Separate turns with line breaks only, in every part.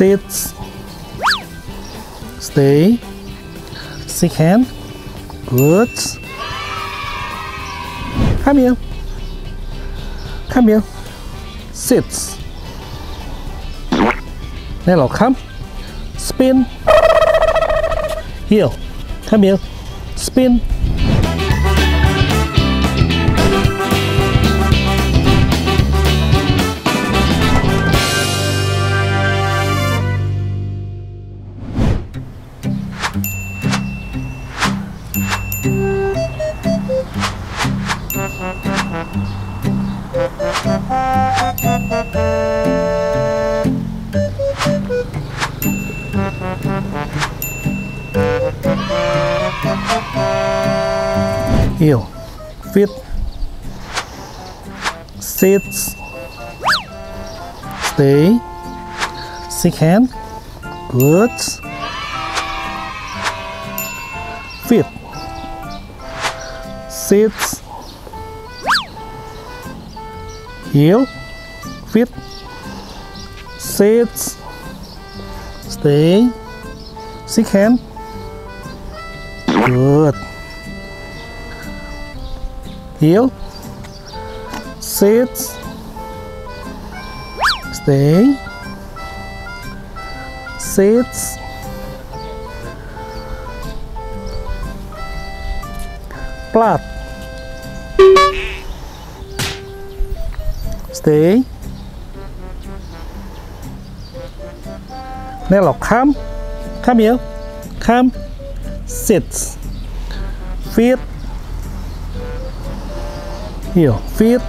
Sit. Stay. Sick hand. Good. Come here. Come here. Sit. Hello, come. Spin. Heel. Come here. Spin. Heel fit. Sit. Stay. Second good. Fit. Sit. Heel. Fit. Sit. Stay. Second good heel. Sit. Stay. Sit. Flat stay. Là come. Come here come. Sit. Fit heel feet,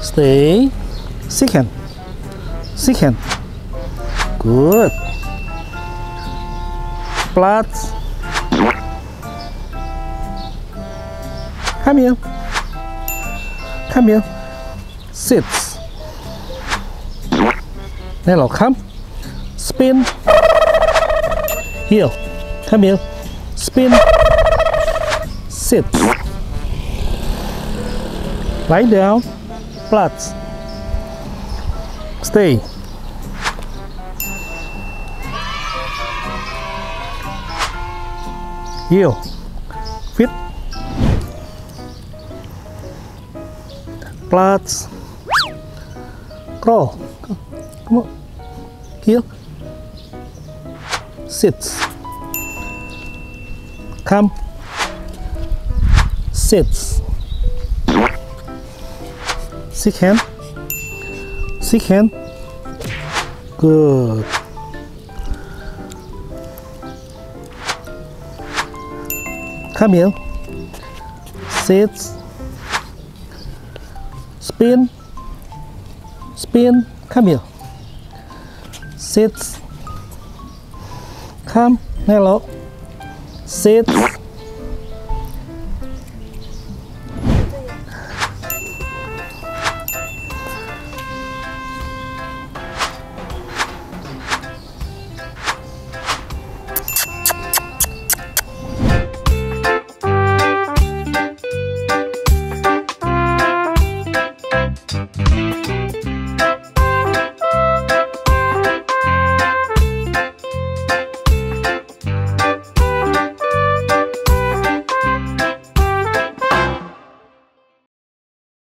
stay. Second second good. Flat come here. Come here. Sit hello come. Spin. Heel come here. Spin. Sit lie down flat stay. Heel fit. Flat crawl. Come on. Heel sit. Come. Sit second second good. Come here. Sit. Spin. Spin. Come here. Sit. Come. Hello. Sit